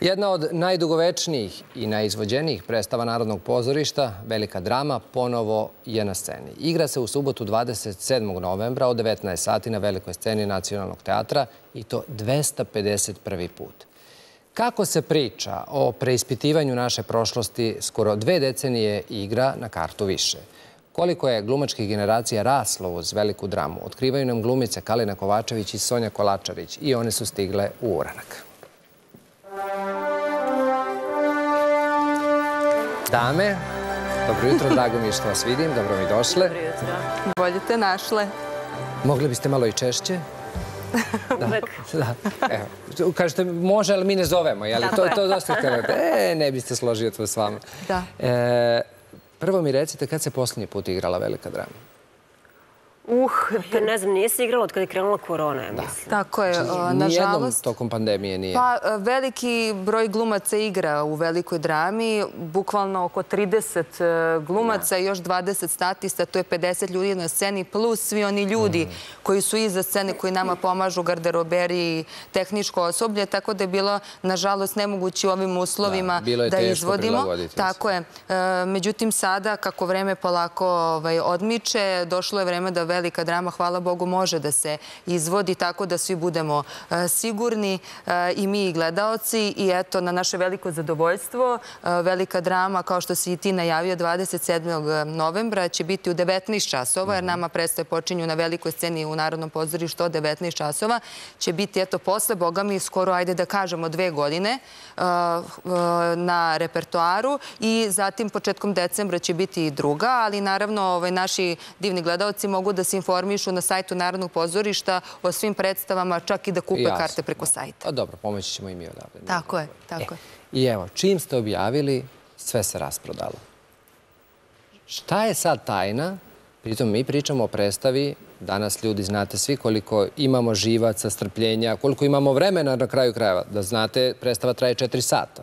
Jedna od najdugovečnijih i najizvođenijih predstava Narodnog pozorišta, Velika drama, ponovo je na sceni. Igra se u subotu 27. novembra od 19 sati na velikoj sceni Nacionalnog teatra i to 251. put. Kako se priča o preispitivanju naše prošlosti skoro dve decenije igra na kartu više? Koliko je glumačkih generacija raslo uz veliku dramu, otkrivaju nam glumice Kalina Kovačević i Sonja Kolačarić i one su stigle u Uranak. Dame, dobro jutro, drago mi je što vas vidim, dobro mi došle. Dobro jutro. Bolje te našle. Mogli biste malo i češće? Uvek. Da, evo. Kažete, može, ali mi ne zovemo, jel? To, to dosta kažete. E, ne biste složio to s vama. Da. E, prvo mi recite, kad se posljednji put igrala velika drama? Uh, Ja ne znam, nije se igralo od kada je krenula korona, ja mislim. tako je, o, Nijednom nažalost. tokom pandemije nije. Pa, e, veliki broj glumaca igra u velikoj drami, bukvalno oko 30 e, glumaca i još 20 statista, to je 50 ljudi na sceni, plus svi oni ljudi Mhm. koji su iza scene, koji nama pomažu, garderoberi i tehničko osoblje, tako da je bilo, nažalost, nemoguće u ovim uslovima Da, bilo je da teško izvodimo. Tako je. E, Međutim, sada, kako vreme polako ovaj, odmiče, došlo je vreme da velika drama, hvala Bogu, može da se izvodi tako da svi budemo e, sigurni e, i mi i gledaoci i eto, na naše veliko zadovoljstvo, e, velika drama, kao što si i ti najavio, 27. novembra će biti u 19 časova, jer nama predstave počinju na velikoj sceni u Narodnom pozorištu od 19 časova, će biti, eto, posle, boga mi, skoro, ajde da kažemo, dve godine na repertoaru i zatim početkom decembra će biti i druga, ali naravno ovaj, naši divni gledalci mogu da se informišu na sajtu Narodnog pozorišta o svim predstavama, čak i da kupe Jasno. karte preko sajta. Pa dobro, pomoći ćemo i mi odavde. Tako je, tako je. I evo, čim ste objavili, sve se rasprodalo. Šta je sad tajna? Pritom mi pričamo o predstavi, danas ljudi znate svi koliko imamo živaca, strpljenja, koliko imamo vremena na kraju krajeva. Da znate, predstava traje četiri sata.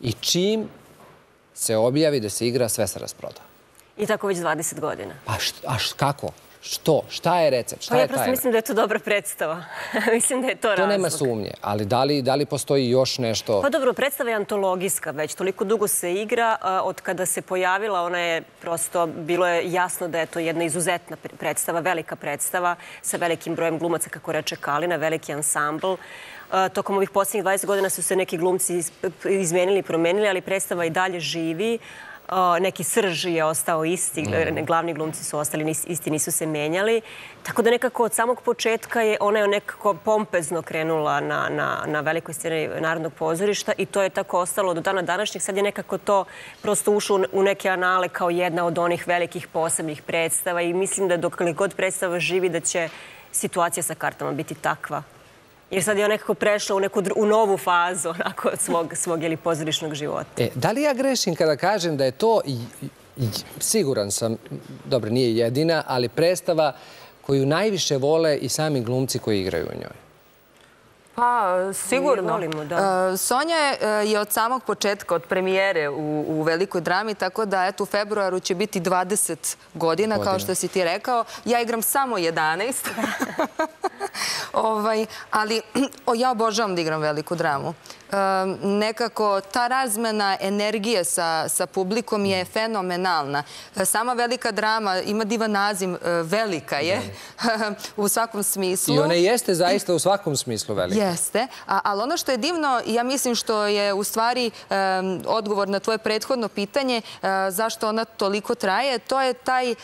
I čim se objavi da se igra, sve se rasproda. I tako već 20 godina. Pa št, a št, kako? Što? Šta je recept? Šta Pa ja je prosto tajna? mislim da je to dobra predstava. mislim da je to razlog. To nema sumnje, ali da li, da li postoji još nešto? Pa dobro, predstava je antologijska već. Toliko dugo se igra. Od kada se pojavila, ona je prosto, bilo je jasno da je to jedna izuzetna pre- predstava, velika predstava sa velikim brojem glumaca, kako reče Kalina, veliki ansambl. Tokom ovih posljednjih 20 godina su se neki glumci iz- izmenili i promenili, ali predstava i dalje živi. Neki srž je ostao isti, glavni glumci su ostali nis- isti, nisu se menjali. Tako da nekako od samog početka je ona je nekako pompezno krenula na, na, na velikoj sceni Narodnog pozorišta i to je tako ostalo do dana današnjeg. Sad je nekako to prosto ušlo u- neke anale kao jedna od onih velikih posebnih predstava i mislim da dok god predstava živi da će situacija sa kartama biti takva. Jer sad je ona nekako prešla u neku u novu fazu onako, svog, svog ili pozorišnog života. E, da li ja grešim kada kažem da je to, i- i- siguran sam, dobro, nije jedina, ali predstava koju najviše vole i sami glumci koji igraju u njoj? Pa, sigurno. Volimo, da. E, Sonja je, e, je od samog početka, od premijere u, u velikoj drami, tako da eto u februaru će biti 20 godina, kao što si ti rekao. Ja igram samo 11. ovaj, ali o, ja obožavam da igram veliku dramu. E, nekako ta razmena energije sa, sa publikom je fenomenalna. E, Sama velika drama ima divan naziv, e, velika je u svakom smislu. I ona jeste zaista u svakom smislu velika. Jeste, a, ali ono što je divno, ja mislim što je u stvari odgovor na tvoje prethodno pitanje e, zašto ona toliko traje, to je taj e,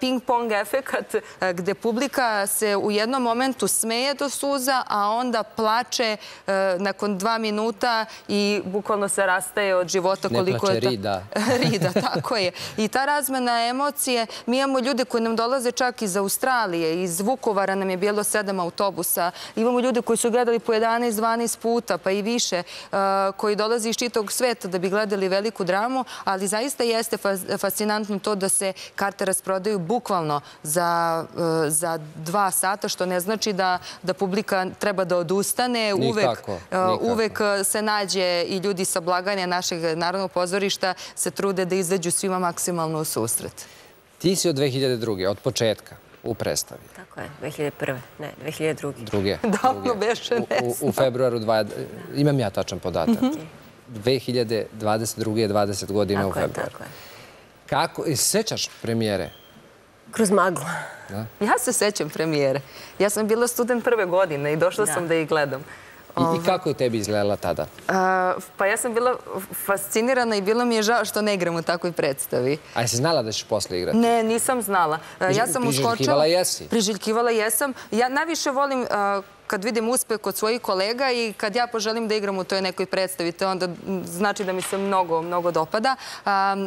ping-pong efekat gde publika se u jednom momentu smeje do suza, a onda plače e, nakon dva minuta i bukvalno se rastaje od života Ne koliko plače je ta... rida. Rida, tako je. I ta razmena emocije, mi imamo ljude koji nam dolaze čak iz Australije, iz Vukovara nam je bilo sedam autobusa, imamo ljude koji su gledali po 11-12 puta, pa i više, uh, koji dolaze iz čitog sveta da bi gledali veliku dramu, ali zaista jeste fa- fascinantno to da se karte rasprodaju bukvalno za, uh, za dva sata, što ne znači da, da publika treba da odustane. Uvek, Nikako, uh, nikako. uvek se nađe i ljudi sa blaganja našeg Narodnog pozorišta se trude da izađu svima maksimalno u susret. Ti si od 2002. od početka. u predstavi. Tako je, 2001. Ne, 2002. Druge. Davno beše, ne U, u, u februaru, dva, imam ja tačan podatak. 2022. je 20 godina u Tako je, februaru. tako je. Kako, se sećaš premijere? Kroz maglu. Ja se sećam premijere. Ja sam bila student prve godine i došla Da. sam da ih gledam. I, I kako je tebi izgledala tada? A, pa ja sam bila fascinirana i bilo mi je žao što ne igram u takvoj predstavi. A jesi znala da ćeš posle igrati? Ne, nisam znala. Ja sam Priželjkivala uskočila... jesi? Priželjkivala jesam. Ja najviše volim a, kad vidim uspeh kod svojih kolega i kad ja poželim da igram u toj nekoj predstavi, to onda znači da mi se mnogo, mnogo dopada.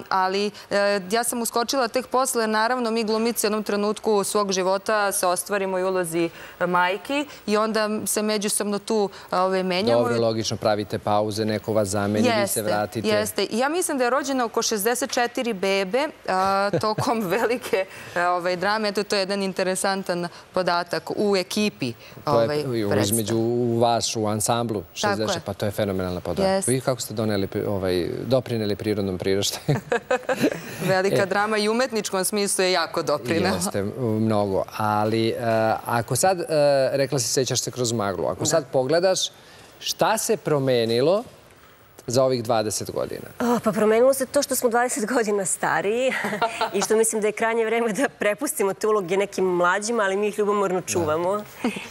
Ali e, ja sam uskočila tek posle, naravno mi glumice u jednom trenutku svog života se ostvarimo i ulozi e, majki i onda se međusobno tu ove, menjamo. Dobro, logično, pravite pauze, neko vas zameni, vi se vratite. Jeste. I ja mislim da je rođeno oko 64 bebe a, tokom velike a, ovaj, drame. Eto, to je jedan interesantan podatak u ekipi To je. Između u vas, u ansamblu, Tako 60, je. pa to je fenomenalna podatak. Jeste. Vi kako ste doneli, ovaj, doprineli prirodnom priraštaju? Velika drama i umetničkom smislu je jako doprinela. Jeste, mnogo. Ali e, ako sad, e, rekla si sećaš se kroz maglu, ako sad pogledaš šta se promenilo za ovih 20 godina? Pa promenilo se to što smo 20 godina stariji i što mislim da je krajnje vreme da prepustimo te uloge nekim mlađima, ali mi ih ljubomorno čuvamo.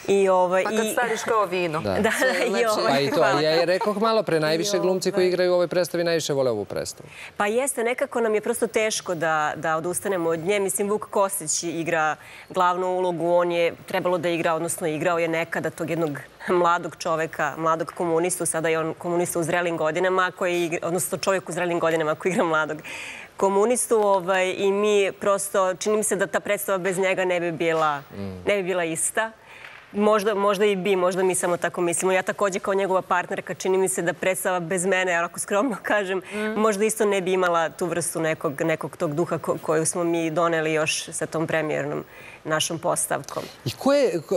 I, ovaj, Pa kad i- stariš kao vino. Da. Da, da, i Lepše. ovaj, Pa i to, ja je rekoh malo pre, najviše glumci koji igraju u ovoj predstavi najviše vole ovu predstavu. Pa jeste, nekako nam je prosto teško da, da odustanemo od nje. Mislim, Vuk Kostić igra glavnu ulogu, on je trebalo da igra, odnosno igrao je nekada tog jednog mladog čoveka, mladog komunistu, sada je on komunista u zrelim godinama, koji, odnosno čovjek u zrelim godinama koji igra mladog komunistu ovaj, i mi prosto, čini mi se da ta predstava bez njega ne bi bila, ne bi bila ista. Možda, možda i bi, možda mi samo tako mislimo. Ja takođe kao njegova partnerka čini mi se da predstava bez mene, jer ako skromno kažem, možda isto ne bi imala tu vrstu nekog, nekog tog duha ko- koju smo mi doneli još sa tom premijernom našom postavkom. I ko je, ko,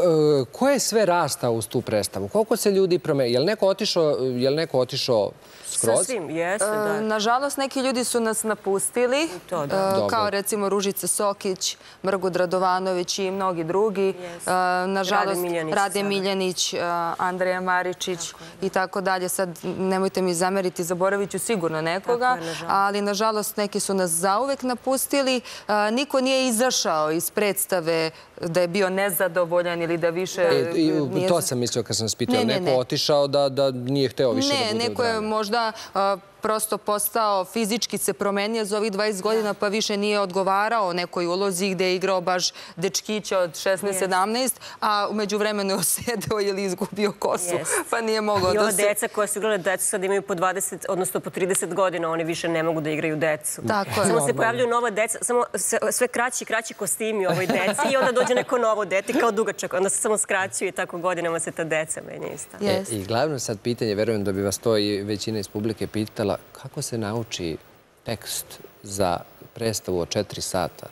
ko je sve rastao uz tu predstavu? Koliko se ljudi promenio? Je li neko otišao, je li neko otišao skroz? Sa svim, jeste, E, da. Nažalost, neki ljudi su nas napustili, to, da. e, kao recimo Ružica Sokić, Mrgod Radovanović i mnogi drugi. E, Nažalost, Rade Miljanić Andreja Maričić i tako dalje. Sad, nemojte mi zameriti, zaboravit ću sigurno nekoga, Tako je, nažalost. ali nažalost neki su nas zauvek napustili. Niko nije izašao iz predstave da je bio nezadovoljan ili da više... E, i, nije to sam mislio kad sam vas pitao. Ne, ne, neko ne. otišao da, da nije hteo više da Ne, bude u neko je možda a, prosto postao, fizički se promenio za ovih 20 godina, pa više nije odgovarao nekoj ulozi gde je igrao baš dečkića od 16-17, a umeđu vremenu je osedeo ili izgubio kosu, pa nije mogao I da ova se... deca koja su igrala decu sad imaju po 20, odnosno po 30 godina, oni više ne mogu da igraju decu. Tako je. Samo se pojavljuju nova deca, samo sve kraći i kraći kostimi ovoj deci i onda dođe neko novo dete kao dugačak, onda se samo skraćuju i tako godinama se ta deca menja ista. E. I glavno sad pitanje, verujem da bi vas to i većina iz publike pitala, kako se nauči tekst za predstavu od četiri sata?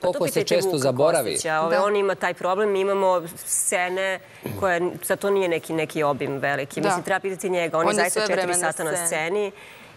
Pa Koliko se često Vuka zaboravi? Kostića. Ove, Da. On ima taj problem. Mi imamo scene koje, sad to nije neki, neki obim veliki. Da. Mislim, treba pitati njega. On, On je zaista četiri sata na sceni.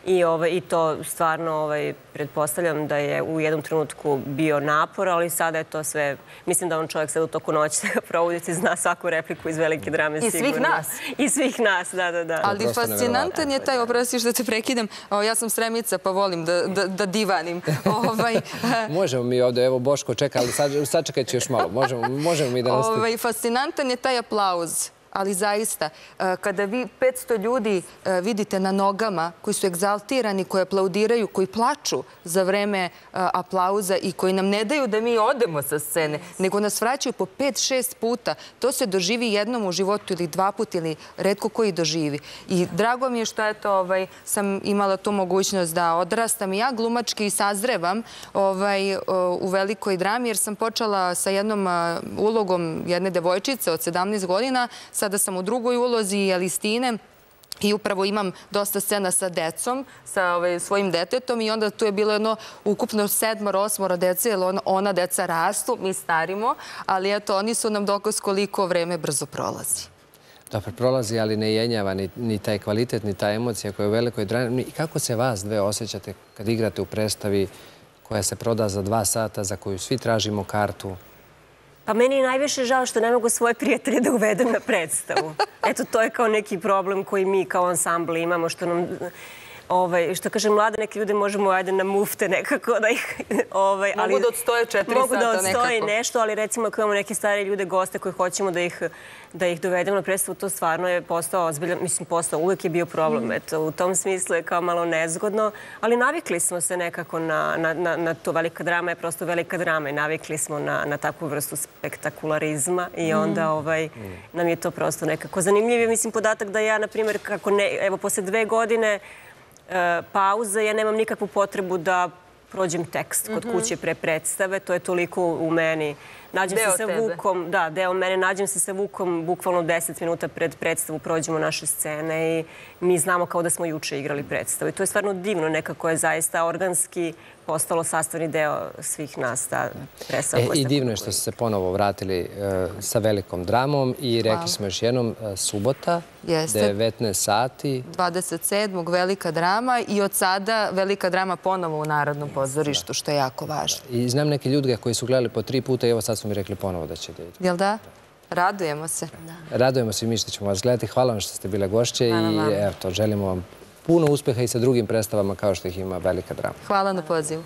I, ovaj, I to stvarno ovaj, pretpostavljam da je u jednom trenutku bio napor, ali sada je to sve... Mislim da on čovjek sad u toku noći da ga probuditi zna svaku repliku iz velike drame. I svih nas. I svih nas, da, da, da. Ali fascinantan je taj, oprosti što te prekidam, o, ja sam sremica pa volim da, da, da divanim. ovaj, Možemo mi ovde, evo Boško čeka, ali sad, ću još malo. Možemo, možemo mi da nastavimo. Ovaj, fascinantan je taj aplauz. Ali zaista, e, kada vi 500 ljudi e, vidite na nogama koji su egzaltirani, koji aplaudiraju, koji plaču za vreme e, aplauza i koji nam ne daju da mi odemo sa scene, nego nas vraćaju po 5-6 puta, to se doživi jednom u životu ili dva puta ili redko koji doživi. I drago mi je što ovaj, sam imala tu mogućnost da odrastam i ja glumački sazrevam ovaj, u velikoj drami, jer sam počela sa jednom ulogom jedne devojčice od 17 godina, sada sam u drugoj ulozi Elistine, I upravo imam dosta scena sa decom, sa ovaj, svojim detetom i onda tu je bilo jedno ukupno sedmoro, osmoro dece, jer on, ona deca rastu, mi starimo, ali eto, oni su nam dokaz koliko vreme brzo prolazi. Dobro, prolazi, ali ne jenjava ni, taj kvalitet, ni ta emocija koja je u velikoj drami. I kako se vas dve osjećate kad igrate u predstavi koja se proda za dva sata, za koju svi tražimo kartu? Pa meni je najviše žao što ne mogu svoje prijatelje da uvedem na predstavu. Eto, to je kao neki problem koji mi kao ansambl imamo, što nam... Ovaj, što kaže, mlade neke ljude možemo ajde na mufte nekako da ih... Ovaj, Mogu da odstoje četiri Mogu da sata odstoje nekako. nešto, ali recimo ako imamo neke stare ljude, goste koje hoćemo da ih, da ih dovedemo na predstavu, to stvarno je postao ozbiljan, mislim, postao, uvek je bio problem. Eto, u tom smislu je kao malo nezgodno, ali navikli smo se nekako na, na, na, na to. Velika drama je prosto velika drama i navikli smo na, na takvu vrstu spektakularizma i onda ovaj, nam je to prosto nekako zanimljivo. je, Mislim, podatak da ja, na primjer, kako ne, evo, posle dve godine pauze, ja nemam nikakvu potrebu da prođem tekst kod kuće pre predstave. To je toliko u meni. Nađem Deo se sa tebe. Vukom, da, deo mene, nađem se sa Vukom bukvalno 10 minuta pred predstavu, prođemo naše scene i mi znamo kao da smo juče igrali predstavu. I to je stvarno divno, nekako je zaista organski postalo sastavni deo svih nas. E, I divno je što ste se ponovo vratili e, sa velikom dramom i rekli smo još jednom e, subota, Jeste. 19 sati. 27. velika drama i od sada velika drama ponovo u Narodnom pozorištu, što je jako važno. I znam neke ljude koji su gledali po tri puta i evo sad su mi rekli ponovo da će da idu. Jel da? Radujemo se. Radujemo se i mi što ćemo vas gledati. Hvala vam što ste bile gošće Hvala i evo to, želimo vam puno uspeha i sa drugim predstavama kao što ih ima velika drama. Hvala na pozivu.